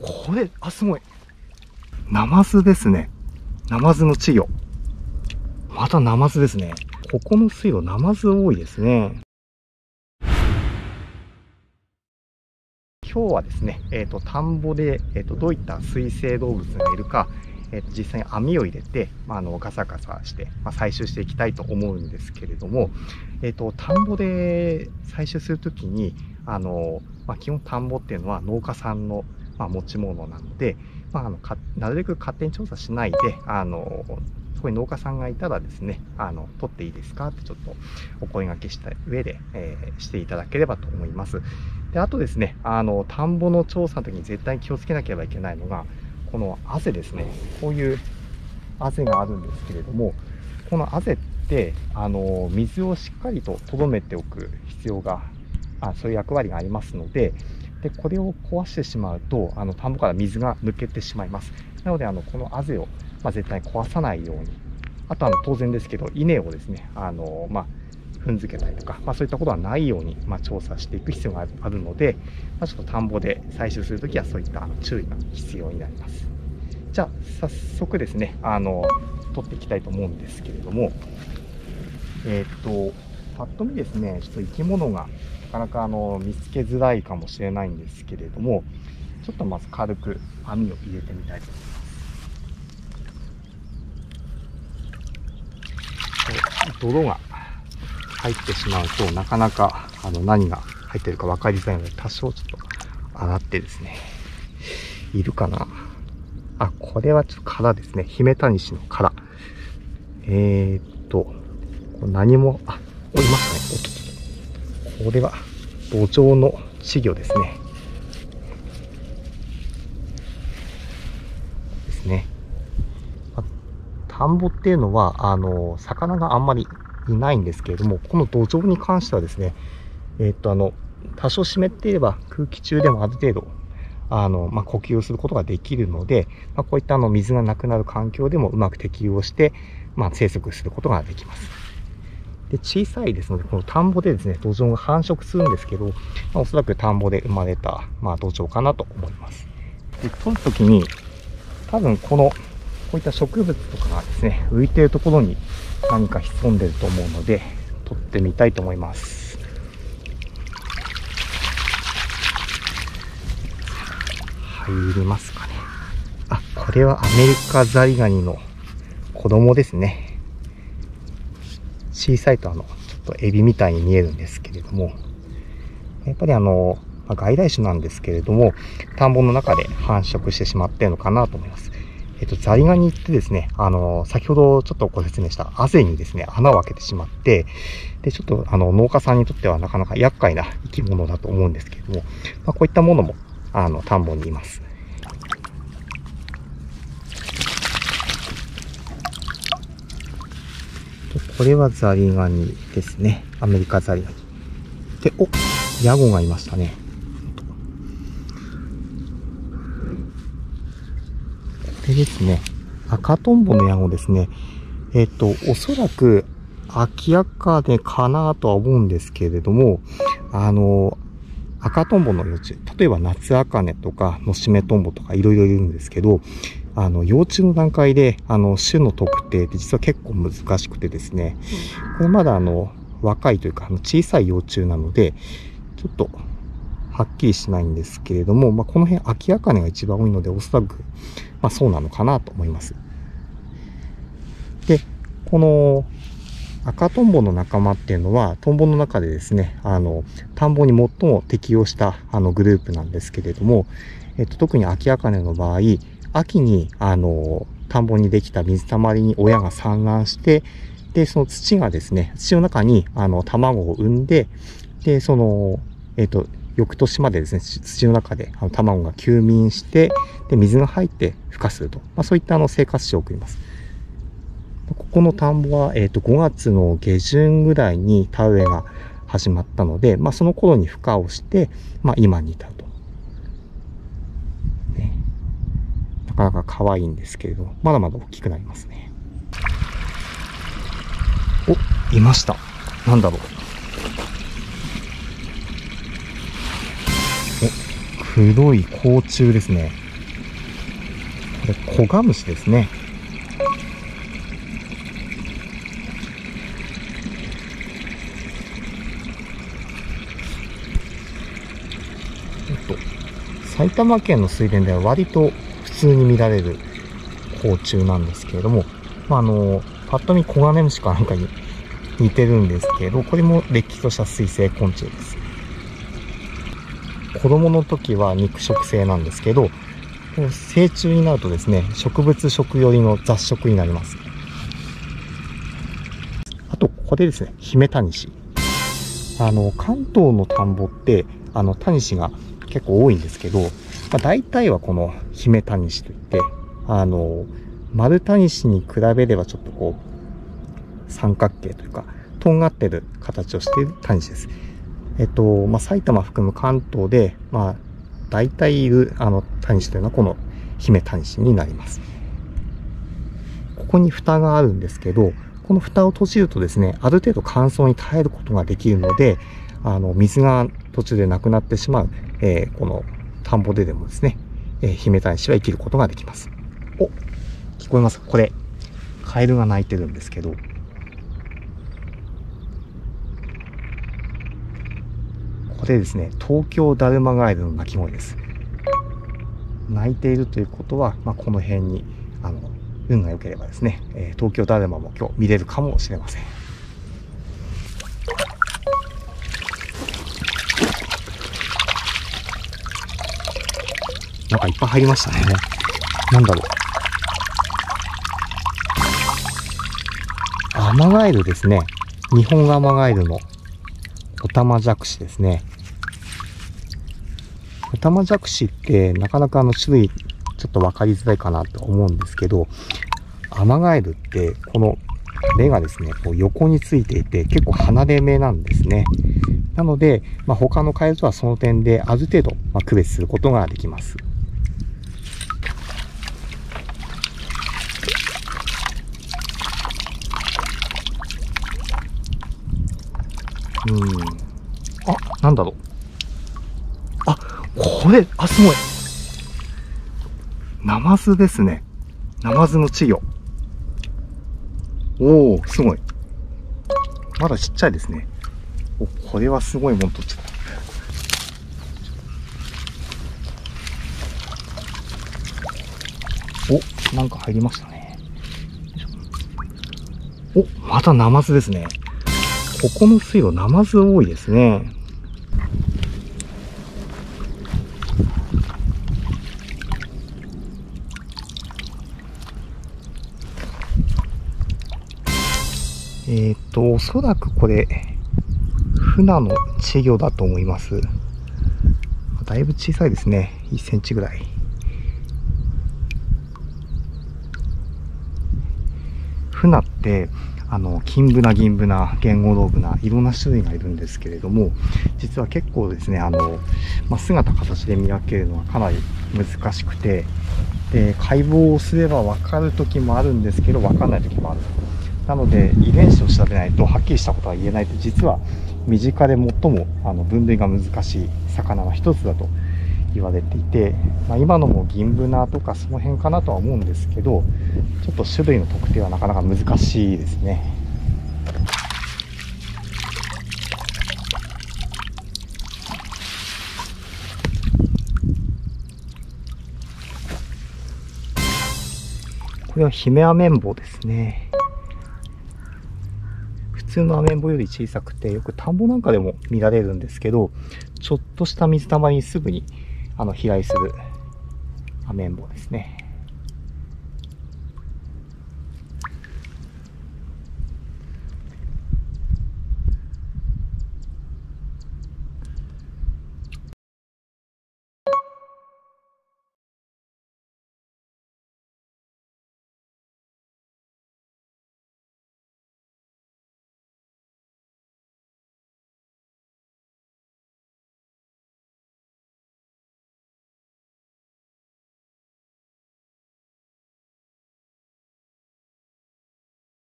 これ、あ、すごい。ナマズですね。ナマズの稚魚。またナマズですね。ここの水路、ナマズ多いですね。今日はですね、えっ、ー、と、田んぼで、えっ、ー、と、どういった水生動物がいるか、えー、と実際に網を入れて、まあ、あのガサガサして、まあ、採集していきたいと思うんですけれども、えっ、と、田んぼで採集するときに、あの、まあ、基本田んぼっていうのは農家さんの、まあ、持ち物なので、まあ、あのかなるべく勝手に調査しないで、あの、そこに農家さんがいたらですね、あの、取っていいですかってちょっとお声掛けした上で、えー、していただければと思います。で、あとですね、あの、田んぼの調査の時に絶対に気をつけなければいけないのが、このあぜですね。こういうあぜがあるんですけれども、このあぜって、あの、水をしっかりと留めておく必要が、あそういう役割がありますので、で、これを壊してしまうと、あの、田んぼから水が抜けてしまいます。なので、あの、このあぜをまあ、絶対壊さないように。あとは当然ですけど、稲をですね、あの、まあ、踏んづけたりとか、まあ、そういったことはないように、まあ、調査していく必要があるので、まあ、ちょっと田んぼで採集するときはそういった注意が必要になります。じゃあ、早速ですね、あの、取っていきたいと思うんですけれども、えっ、と、ぱっと見ですね、ちょっと生き物がかなかあの見つけづらいかもしれないんですけれども、ちょっとまず軽く網を入れてみたいと思います。泥が入ってしまうとなかなかあの何が入ってるか分かりづらいので多少ちょっと洗ってですね。いるかな？あこれはちょっと殻ですね。姫谷氏の殻。えー、っと何もあおいますね。これは土壌の稚魚ですねですね田んぼっていうのは、あの、魚があんまりいないんですけれども、この土壌に関してはですね、え、っと、あの、多少湿っていれば空気中でもある程度、あの、まあ、呼吸をすることができるので、まあ、こういったあの、水がなくなる環境でもうまく適応して、まあ、生息することができます。で、小さいですので、この田んぼでですね、土壌が繁殖するんですけど、まあ、おそらく田んぼで生まれた、まあ、土壌かなと思います。で、取るときに、多分このこういった植物とかがですね、浮いているところに何か潜んでると思うので、撮ってみたいと思います。入りますかね。あ、これはアメリカザリガニの子供ですね。小さいとあの、ちょっとエビみたいに見えるんですけれども、やっぱりあの、ま外来種なんですけれども、田んぼの中で繁殖してしまっているのかなと思います。えっと、ザリガニってですね、あの、先ほどちょっとご説明したあぜにですね、穴を開けてしまって、で、ちょっとあの、農家さんにとってはなかなか厄介な生き物だと思うんですけれども、まあ、こういったものも、あの、田んぼにいます。これはザリガニですね。アメリカザリガニ。で、お、ヤゴがいましたね。これですね、赤トンボのヤゴですね。えっ、と、おそらく、アキアカネかなとは思うんですけれども、あの、赤トンボの幼虫、例えば夏アカネとか、のしめトンボとかいろいろいるんですけど、あの、幼虫の段階で、あの、種の特定って実は結構難しくてですね、これまだあの、若いというか、あの小さい幼虫なので、ちょっとはっきりしないんですけれども、まあ、この辺、アキアカネが一番多いので、おそらく、まあ、そうなのかなと思います。で、この赤トンボの仲間っていうのは、トンボの中でですね、あの、田んぼに最も適応したあのグループなんですけれども、えっと、特にアキアカネの場合、秋に、あの、田んぼにできた水たまりに親が産卵して、で、その土がですね、土の中に、あの、卵を産んで、で、その、えっと、翌年までですね、土の中であの卵が休眠して、で、水が入って孵化すると。まあ、そういったあの生活史を送ります。ここの田んぼは、えっ、と、5月の下旬ぐらいに田植えが始まったので、まあ、その頃に孵化をして、まあ、今に至ると。ね、なかなか可愛いんですけれど、まだまだ大きくなりますね。お、いました。なんだろう。お黒い甲虫ですね。これコガムシですね。埼玉県の水田では割と通に見られる甲虫なんですけれども、まあ、あの、パッと見コガネムシかなんかに 似てるんですけど、これもれっきとした水生昆虫です。子供の時は肉食性なんですけど、成虫になるとですね、植物食寄りの雑食になります。あと、これですね、ヒメタニシ。あの、関東の田んぼって、あの、タニシが結構多いんですけど、まあ、大体はこのヒメタニシといって、あの、丸タニシに比べればちょっとこう、三角形というか、とんがってる形をしているタニシです。えっと、まあ、埼玉含む関東で、まあ、大体いる、あの、タニシというのはこの姫タニシになります。ここに蓋があるんですけど、この蓋を閉じるとですね、ある程度乾燥に耐えることができるので、あの、水が途中でなくなってしまう、えー、この田んぼででもですね、えー、姫タニシは生きることができます。お、聞こえますこれ、カエルが鳴いてるんですけど、これですね、東京ダルマガエルの鳴き声です。鳴いているということは、まあ、この辺に、あの、運が良ければですね、えー、東京ダルマも今日見れるかもしれません。なんかいっぱい入りましたね。なんだろう。アマガエルですね。日本アマガエルのオタマジャクシですね。オタマジャクシってなかなかあの種類ちょっと分かりづらいかなと思うんですけど、アマガエルってこの目がですね、こう横についていて結構離れ目なんですね。なので、まあ、他のカエルとはその点である程度、ま区別することができます。うん。あ、なんだろう。あ、これ、あ、すごい。ナマズですね。ナマズの稚魚。おー、すごい。まだちっちゃいですね。お、これはすごいもん取っちゃった。お、なんか入りましたね。お、またナマズですね。ここの水路、ナマズ多いですね。えっ、と、おそらくこれ、船の稚魚だと思います。だいぶ小さいですね。1センチぐらい。船って、あの、金ブナ、銀ブナ、言語道ブナ、いろんな種類がいるんですけれども、実は結構ですね、あの、まあ、姿形で見分けるのはかなり難しくて、で、解剖をすれば分かる時もあるんですけど、分かんない時もある。なので、遺伝子を調べないとはっきりしたことは言えないと、実は身近で最もあの分類が難しい魚の一つだと言われていて、まあ、今のも銀ブナとかその辺かなとは思うんですけどちょっと種類の特定はなかなか難しいですね。これはヒメアメンボですね。普通のアメンボより小さくて、よく田んぼなんかでも見られるんですけど、ちょっとした水たまりにすぐにあの飛来するアメンボですね。